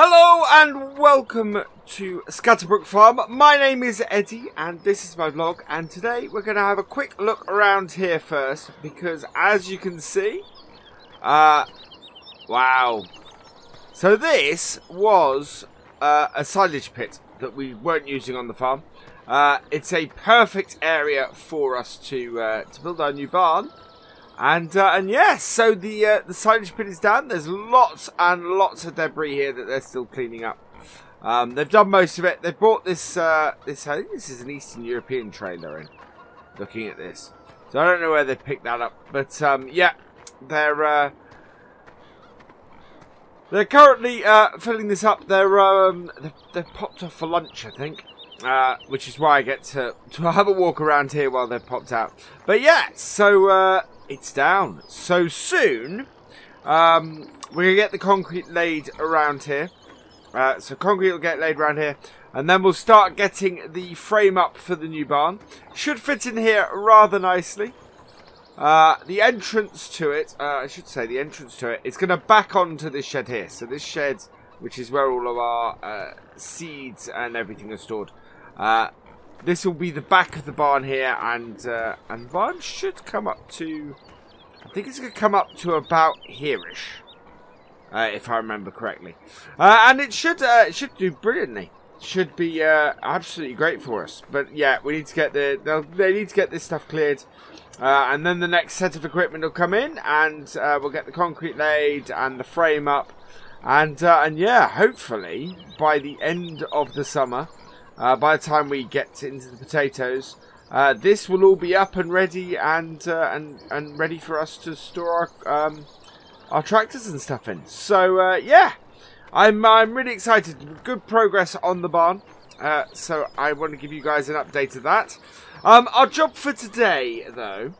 Hello and welcome to Scatterbrook Farm. My name is Eddie and this is my vlog and today we're going to have a quick look around here first because as you can see, uh, wow. So this was uh, a silage pit that we weren't using on the farm. Uh, it's a perfect area for us to uh, to build our new barn. And uh, and yes, so the uh, the silage pit is down. There's lots and lots of debris here that they're still cleaning up. Um, they've done most of it. They brought this uh, this. I think this is an Eastern European trailer in. Looking at this, so I don't know where they picked that up, but um, yeah, they're uh, they're currently uh, filling this up. They're um, they've, they've popped off for lunch, I think. Uh, which is why I get to, to have a walk around here while they're popped out. But yeah, so uh, it's down. So soon, um, we're going to get the concrete laid around here. Uh, so concrete will get laid around here. And then we'll start getting the frame up for the new barn. Should fit in here rather nicely. Uh, the entrance to it, uh, I should say the entrance to it, it, is going to back onto this shed here. So this shed, which is where all of our uh, seeds and everything are stored, uh, this will be the back of the barn here, and uh, and barn should come up to. I think it's going to come up to about hereish, uh, if I remember correctly, uh, and it should uh, it should do brilliantly. Should be uh, absolutely great for us. But yeah, we need to get the they need to get this stuff cleared. Uh, and then the next set of equipment will come in, and we'll get the concrete laid and the frame up, and and yeah, hopefully by the end of the summer, uh, by the time we get into the potatoes, uh, this will all be up and ready and uh, and and ready for us to store our um, our tractors and stuff in. So uh, yeah, I'm I'm really excited. Good progress on the barn. Uh, so I want to give you guys an update of that. Um, our job for today, though,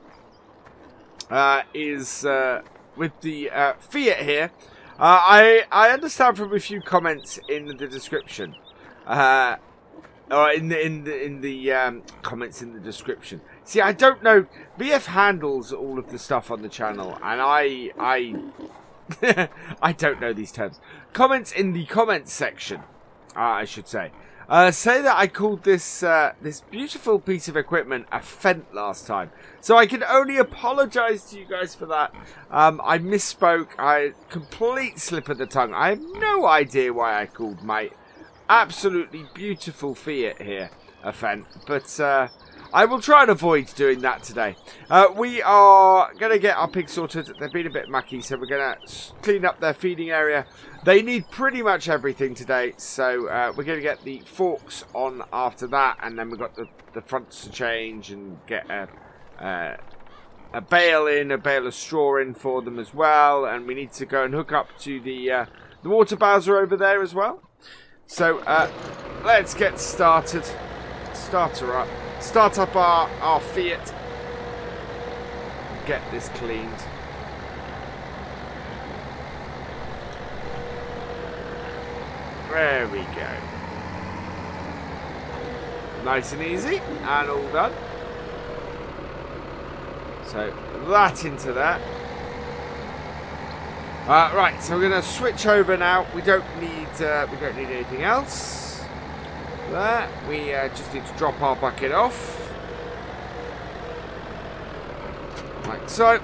uh, is with the Fiat here. I I understand from a few comments in the description uh, or in the in the in the um, comments in the description. See, I don't know. BF handles all of the stuff on the channel, and I I I don't know these terms. Comments in the comments section, uh, I should say. Uh, say that I called this uh, this beautiful piece of equipment a Fendt last time, so I can only apologise to you guys for that. Um, I misspoke. I complete slip of the tongue. I have no idea why I called my absolutely beautiful Fiat here, a Fendt, but uh, I will try and avoid doing that today. Uh, we are going to get our pigs sorted. They've been a bit mucky, so we're going to clean up their feeding area. They need pretty much everything today, so uh, we're going to get the forks on after that, and then we've got the, the fronts to change and get a, uh, a bale in, a bale of straw in for them as well, and we need to go and hook up to the, uh, the water bowser over there as well. So, uh, let's get started. Starter up. Start up our, our Fiat. Get this cleaned. There we go. Nice and easy, and all done. So, that into that. Uh, right, so we're going to switch over now. We don't need uh, we don't need anything else. There, we uh, just need to drop our bucket off. Like so.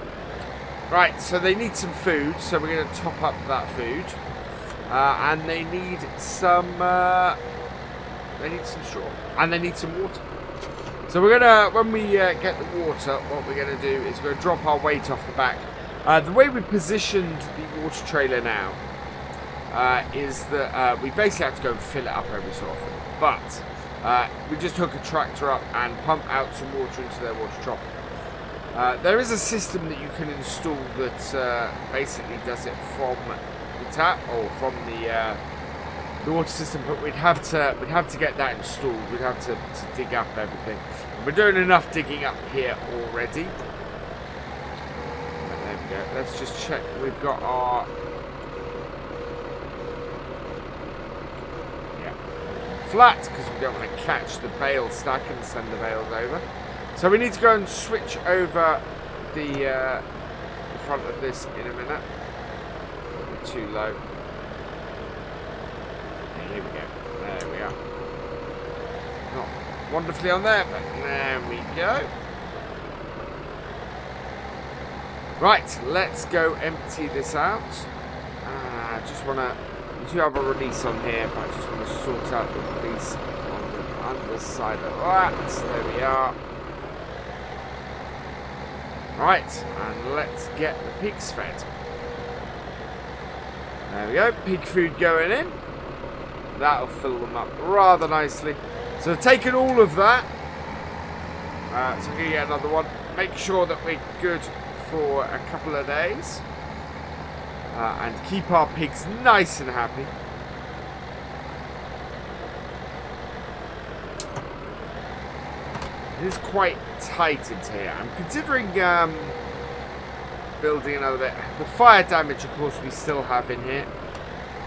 Right, so they need some food, so we're going to top up that food. Uh, and they need some uh, they need some straw and they need some water. So we're gonna when we uh, get the water, what we're gonna do is we're gonna drop our weight off the back uh, the way we positioned the water trailer now uh, is that uh, we basically have to go and fill it up every so often. But uh, we just hook a tractor up and pump out some water into their water trough. Uh, there is a system that you can install that uh, basically does it from the tap or from the the water system, but we'd have to we'd have to get that installed. We'd have to, to dig up everything. We're doing enough digging up here already. Let's just check we've got our... Yeah. Flat, because we don't want to catch the bale stack and send the bales over. So we need to go and switch over the, uh, the front of this in a minute. Too low. here we go. There we are. Not wonderfully on there, but there we go. Right, let's go empty this out. I uh, just want to... We do have a release on here, but I just want to sort out the release on the underside of that. There we are. Right, and let's get the pigs fed. There we go, pig food going in. That'll fill them up rather nicely. So taken all of that. Uh, so to get another one. Make sure that we're good for a couple of days. Uh, and keep our pigs nice and happy. It is quite tight in here. I'm considering um, building another bit. The fire damage, of course, we still have in here.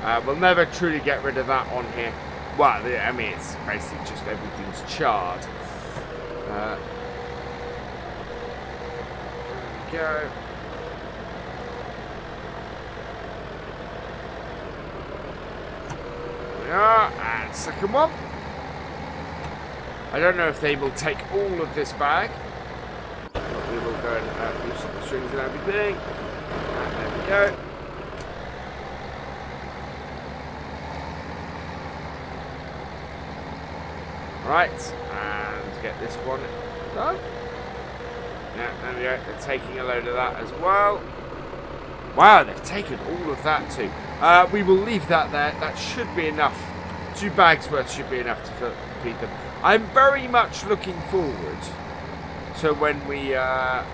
Uh, we'll never truly get rid of that on here. Well, I mean, it's basically just everything's charred. Uh, go. Are, and second one. I don't know if they will take all of this bag. We will go and uh, loosen the strings and everything. And there we go. Right, and get this one done. Go. They're taking a load of that as well. Wow, they've taken all of that too. Uh, we will leave that there. That should be enough. Two bags worth should be enough to feed them. I'm very much looking forward to when we uh,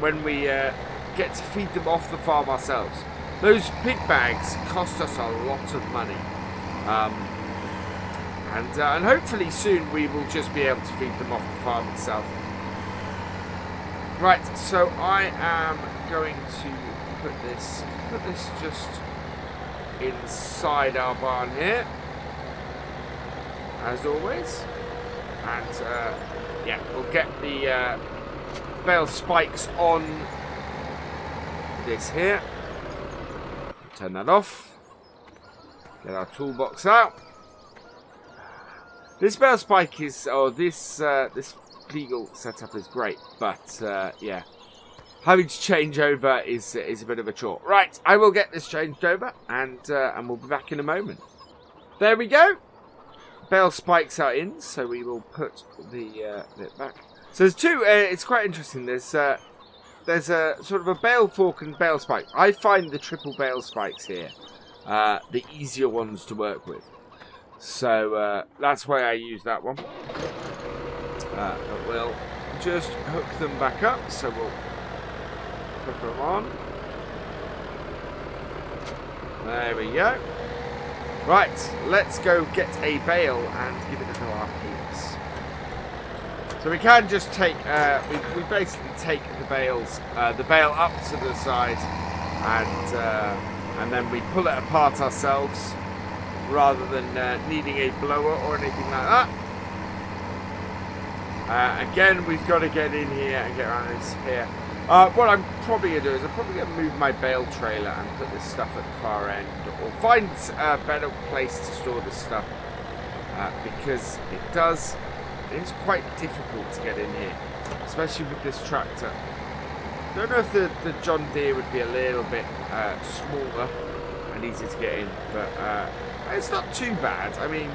when we uh, get to feed them off the farm ourselves. Those pig bags cost us a lot of money. Um, and, uh, and hopefully soon we will just be able to feed them off the farm itself. Right, so I am going to put this put this just inside our barn here, as always. And uh, yeah, we'll get the uh, bale spikes on this here. Turn that off. Get our toolbox out. This bale spike is, oh, this uh, this legal setup is great, but uh, yeah, having to change over is is a bit of a chore. Right, I will get this changed over, and uh, and we'll be back in a moment. There we go. Bale spikes are in, so we will put the uh, back. So there's two. Uh, it's quite interesting. There's uh, there's a sort of a bale fork and bale spike. I find the triple bale spikes here uh, the easier ones to work with. So uh, that's why I use that one. Uh, we'll just hook them back up. So we'll put them on. There we go. Right, let's go get a bale and give it to our pigs. So we can just take, uh, we, we basically take the bales, uh, the bale up to the side and, uh, and then we pull it apart ourselves rather than uh, needing a blower or anything like that. Uh, again, we've got to get in here and get around this here. Uh, what I'm probably going to do is I'm probably going to move my bale trailer and put this stuff at the far end or find a better place to store this stuff uh, because it does, it is quite difficult to get in here, especially with this tractor. Don't know if the, the John Deere would be a little bit uh, smaller and easier to get in, but uh, it's not too bad. I mean,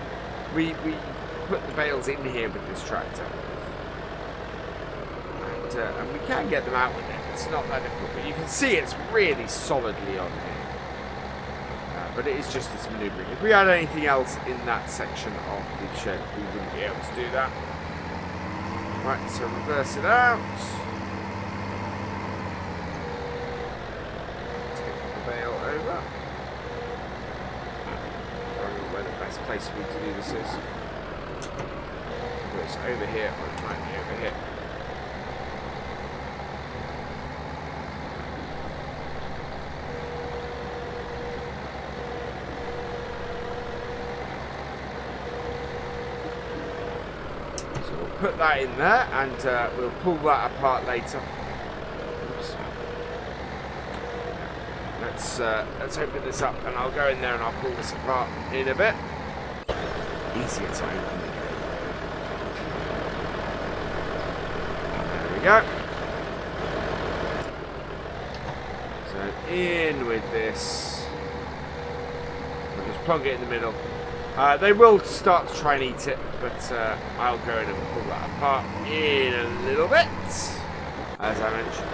we, we put the bales in here with this tractor. And, uh, and we can get them out with it. It's not that difficult. But you can see it's really solidly on here. Uh, but it is just this manoeuvring. If we had anything else in that section of the shed, we wouldn't be able to do that. Right, so reverse it out. Take the bale over. Place for me to do this is. Whether it's over here over here. So we'll put that in there and uh, we'll pull that apart later. Let's uh, let's open this up, and I'll go in there and I'll pull this apart in a bit. Easier open. There we go. So in with this. I'll just plug it in the middle. Uh, they will start to try and eat it, but uh, I'll go in and pull that apart in a little bit, as I mentioned.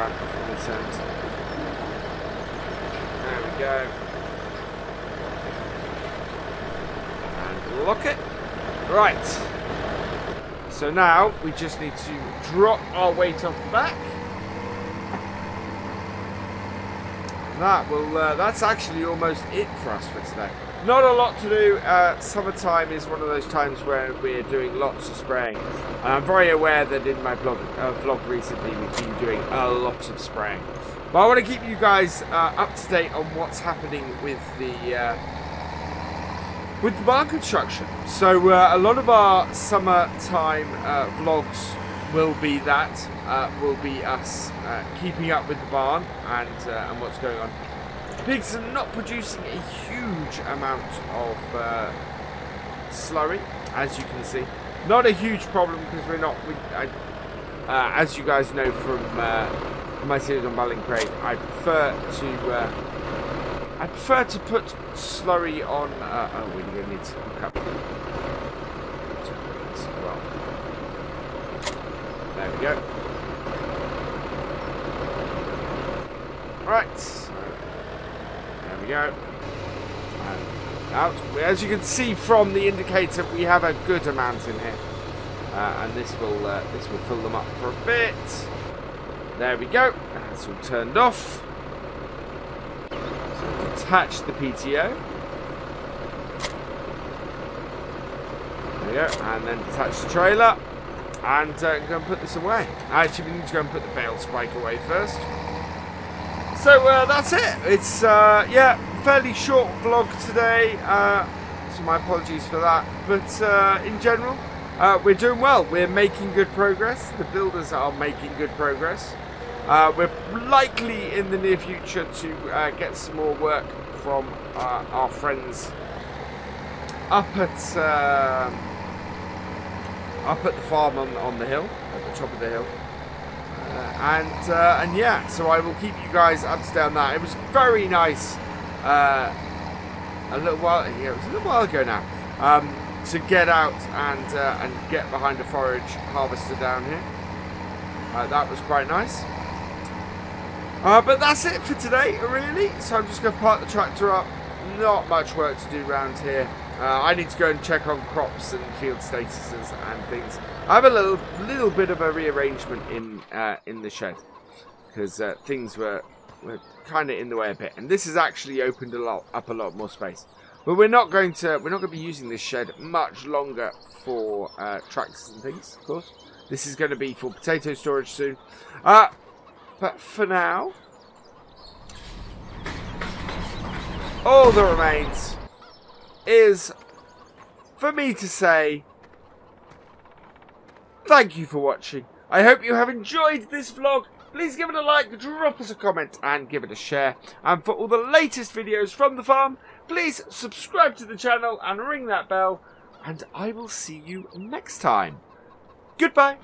Let's this end. There we go. And lock it. Right. So now we just need to drop our weight off the back. That. Well uh, that's actually almost it for us for today. Not a lot to do. Uh, summertime is one of those times where we're doing lots of spraying. And I'm very aware that in my blog, uh, vlog recently we've been doing a lot of spraying. But I want to keep you guys uh, up to date on what's happening with the uh, with the barn construction so uh, a lot of our summertime vlogs will be that uh, will be us uh, keeping up with the barn and uh, and what's going on. Pigs are not producing a huge amount of uh, slurry, as you can see. Not a huge problem because we're not. We, I, uh, as you guys know from, uh, from my series on Balling Crate, I prefer to. I prefer to put slurry on. oh, we're going to need to hook up. There we go. Right. So, there we go. And out. As you can see from the indicator, we have a good amount in here. Uh, and this will uh, this will fill them up for a bit. There we go. That's all turned off. So detach the PTO. There we go. And then detach the trailer and uh, go and put this away. Actually, we need to go and put the bale spike away first. So uh, that's it. It's, uh, yeah, fairly short vlog today, uh, so my apologies for that. But uh, in general, uh, we're doing well. We're making good progress. The builders are making good progress. we're likely in the near future to get some more work from our friends up at um, up at the farm on, on the hill, at the top of the hill. Uh, and uh, and yeah, so I will keep you guys up to date on that. It was very nice uh, a little while. Yeah, it was a little while ago now um, to get out and uh, and get behind a forage harvester down here. Uh, that was quite nice. Uh, but that's it for today, really. So I'm just going to park the tractor up. Not much work to do around here. Uh, I need to go and check on crops and field statuses and things. I have a little little bit of a rearrangement in uh, in the shed because uh, things were were kind of in the way a bit, and this has actually opened a lot up a lot more space. But we're not going to we're not going to be using this shed much longer for uh, tractors and things. Of course, this is going to be for potato storage soon. Uh, but for now, all that remains is for me to say thank you for watching. I hope you have enjoyed this vlog. Please give it a like, drop us a comment and give it a share. And for all the latest videos from the farm, please subscribe to the channel and ring that bell. And I will see you next time. Goodbye.